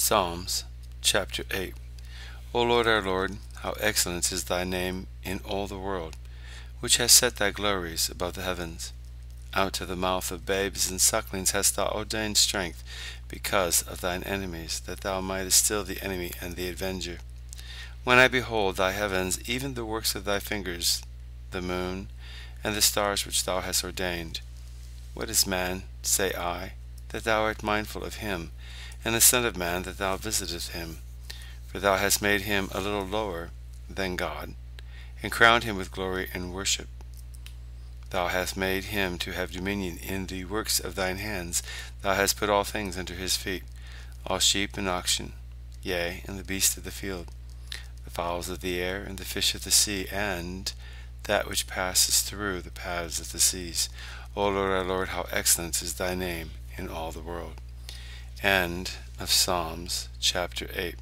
Psalms chapter 8 O Lord our Lord, how excellent is thy name in all the world, which hast set thy glories above the heavens. Out of the mouth of babes and sucklings hast thou ordained strength, because of thine enemies, that thou mightest still the enemy and the avenger. When I behold thy heavens, even the works of thy fingers, the moon, and the stars which thou hast ordained, what is man, say I, that thou art mindful of him, and the Son of Man that thou visitest him? For thou hast made him a little lower than God, and crowned him with glory and worship. Thou hast made him to have dominion in the works of thine hands. Thou hast put all things under his feet, all sheep and oxen, yea, and the beasts of the field, the fowls of the air, and the fish of the sea, and that which passes through the paths of the seas. O Lord our Lord, how excellent is thy name in all the world. End of Psalms chapter 8.